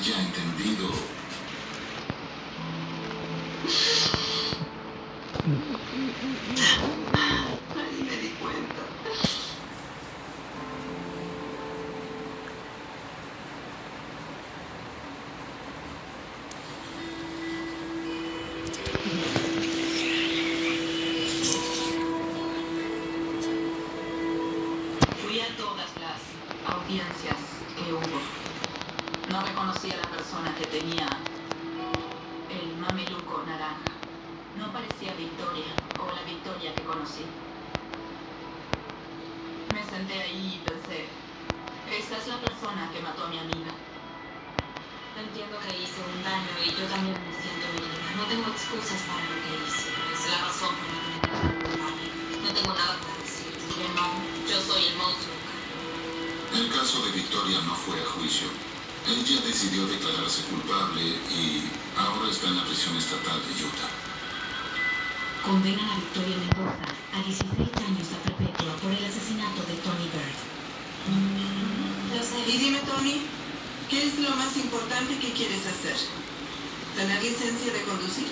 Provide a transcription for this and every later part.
haya entendido. Ahí me di cuenta. Fui a todas las audiencias que hubo. No reconocí a la persona que tenía el mameluco naranja. No parecía Victoria o la Victoria que conocí. Me senté ahí y pensé, esa es la persona que mató a mi amiga. Entiendo que hice un daño y yo también me siento herida. No tengo excusas para lo que hice. Es la razón por la que me. No tengo nada para decir. Yo no. Yo soy el monstruo. El caso de Victoria no fue a juicio. Ella decidió declararse culpable y ahora está en la prisión estatal de Utah. Condenan a Victoria Mendoza a 16 años a perpetua por el asesinato de Tony Bird. Lo sé. Y dime, Tony, ¿qué es lo más importante que quieres hacer? ¿Tener licencia de conducir?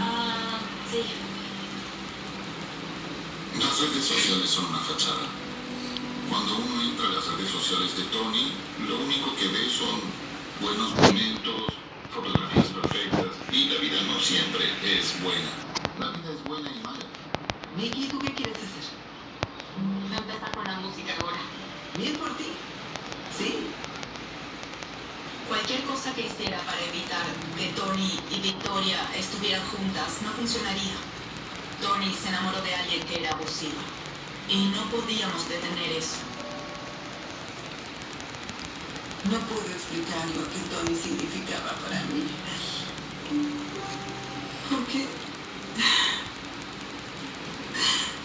Ah, sí. Las redes sociales son una fachada. Cuando uno entra a las redes sociales de Tony, lo único que ve son buenos momentos, fotografías perfectas y la vida no siempre es buena. La vida es buena y mala. Vicky, ¿tú qué quieres hacer? Empezar con la música ahora. Bien por ti. Sí. Cualquier cosa que hiciera para evitar que Tony y Victoria estuvieran juntas no funcionaría. Tony se enamoró de alguien que era abusiva. Y no podíamos detener eso. No puedo explicar lo que Tony significaba para mí. Porque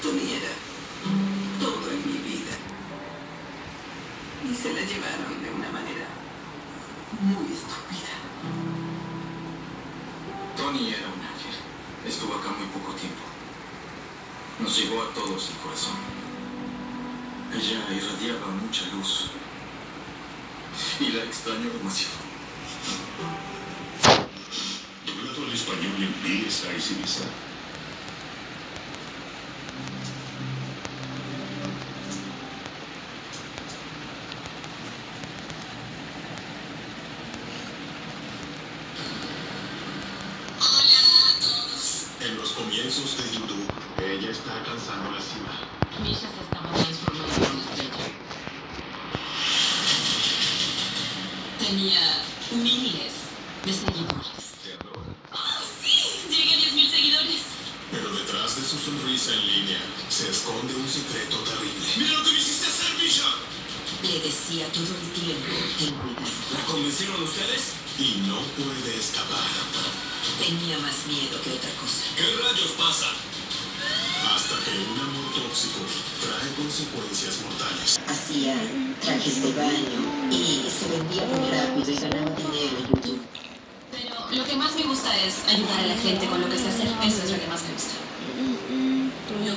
Tony era todo en mi vida. Y se la llevaron de una manera muy estúpida. Tony era un ángel. Estuvo acá muy poco tiempo. Nos llegó a todos el corazón. Ella irradiaba mucha luz. Y la extraño demasiado. Doblado al español empieza y Ibiza. En los comienzos de YouTube, ella está alcanzando la cima. Misha se en una estrella. Tenía miles de seguidores. ¡Oh, sí! Llegué a 10.000 seguidores. Pero detrás de su sonrisa en línea se esconde un secreto terrible. ¡Mira lo que me hiciste hacer, Misha! Le decía todo el tiempo, ten cuidado. ¿La convencieron ustedes? Y no puede escapar Tenía más miedo que otra cosa. ¿Qué rayos pasa? que un amor tóxico trae consecuencias mortales. Hacía trajes de baño y se vendía muy rápido y ganaba dinero en YouTube. Pero lo que más me gusta es ayudar a la gente con lo que sé hacer. Eso es lo que más me gusta. Mm, mm. Mi